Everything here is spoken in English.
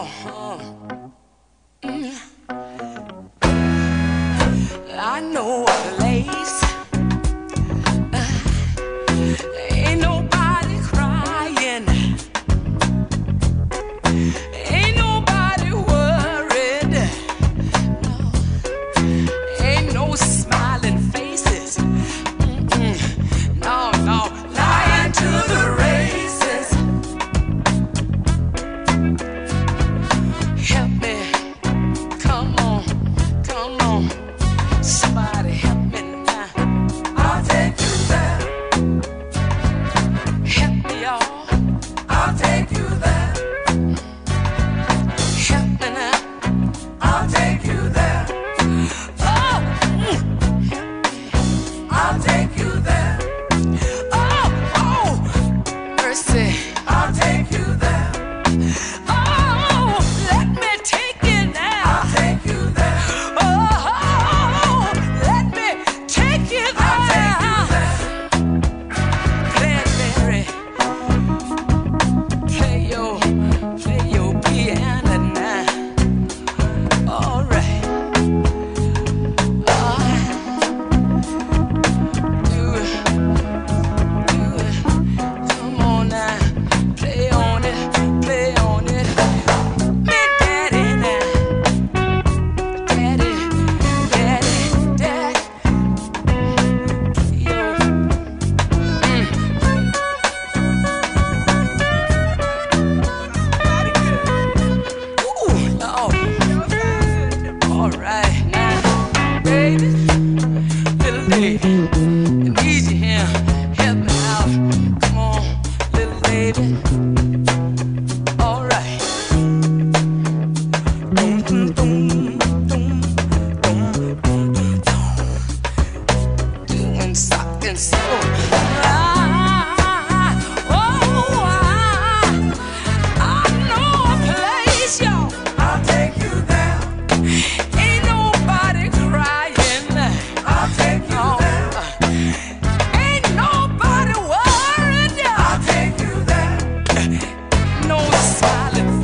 I know I'll take you. day. no silence.